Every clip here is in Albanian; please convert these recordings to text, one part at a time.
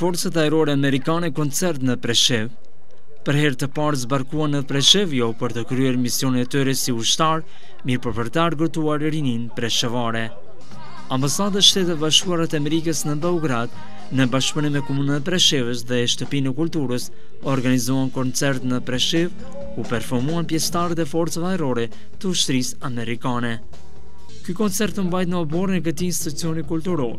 Forcat ajrore amerikane koncert në Preshevë. Për herë të parë zbarkuan në Preshevë jo për të kryer misionin e tyre si ushtarë, mirëpo për ta argëtuar rininë preshevare. Ambasada e Shteteve të Bashkuara të Amerikës në Beograd, në bashkëpunim me komunën e Preshevës dhe shtëpinë e kulturës, organizuan koncert në Preshevë, ku performuan pjesëtarët e forcave ajrore të ushtrisë amerikane. Ky koncert u mbajt në oborrin e këtij institucioni kulturor.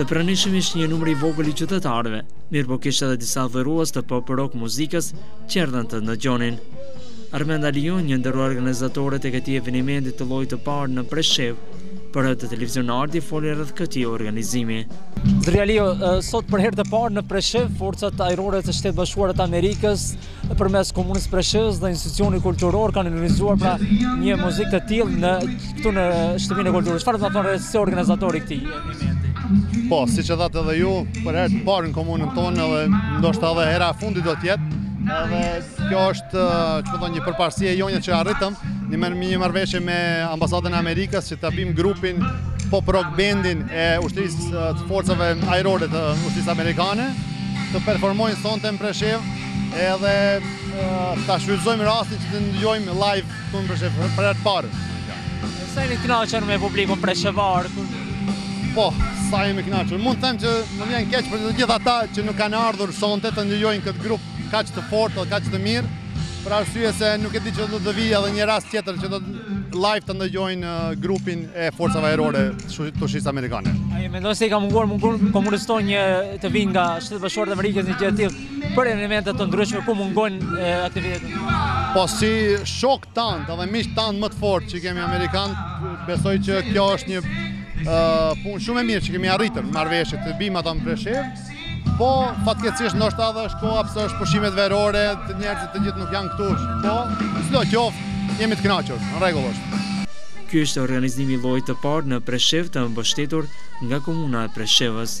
Të pranishëm ishte një numër i vogël i qytetarëve, mirëpo kishte edhe disa adhurues të pop rock muzikës që erdhen të ndëgjonin. Armend Aliu, një ndër organizatorët e këtij evenimenti të llojit të parë në Preshevë, Për rtv Televizion Ardi foli rreth këtij organizimi. Zotëri Aliu, sot për herë të parë në Preshevë, forcat ajrore të Shteteve të Bashkuara të Amerikës përmes komunës Preshevës dhe institucionit kulturor kanë organizuar pra një muzikë të tillë në këtu në Shtëpinë e Kulturës. Çfarë do të thoni si organizator i këtij eventi? Po, siç e thatë edhe ju, për herë të parë në komunën tonë edhe ndoshta edhe hera e fundit do të jetë. Edhe Kjo është një përparësi e jonja që arritëm, një marrëveshje me ambasadën e Amerikës që të bimë grupin pop rock bendin e ushtrisë të forcave ajrore të ushtrisë amerikane, të performojnë sonte në Preshevë, edhe të shfrytëzojmë rastin që të ndëgjojmë live në Preshevë për herë të parë. Sa jeni të kënaqur me publikun preshevar? Po, sa jemi të kënaqur. Mund të them që më vjen keq për të gjithë ata që nuk kanë ardhur sonte të ndëgjojnë këtë grup kaq të fortë dhe kaq të mirë, për arsye se nuk e di që do të vijë edhe një rast tjetër që do të live të ndëgjojnë uh, grupin e forcave ajrore të ushtrisë amerikane. A e mendoni se i ka munguar munguar komunës sonë një të vijnë nga Shtetet e Bashkuara të Amerikës një gjë e tillë për elementet të ndryshme ku mungojnë uh, aktivitetet? Po si shokë tanë dhe miq tanë më të fortë që kemi Amerikën, besoj që kjo është një uh, punë shumë e mirë që kemi arritur në marrëveshje t'i bimë ata në Preshevë, Po, fatkeqësisht ndoshta edhe koha pse është pushimet verore, të njerëzit të gjithë nuk janë këtu. Po, sido qoftë, jemi të kënaqur, në rregull është. Ky ishte organizimi i llojit të parë në Preshevë të mbështetur nga Komuna e Preshevës.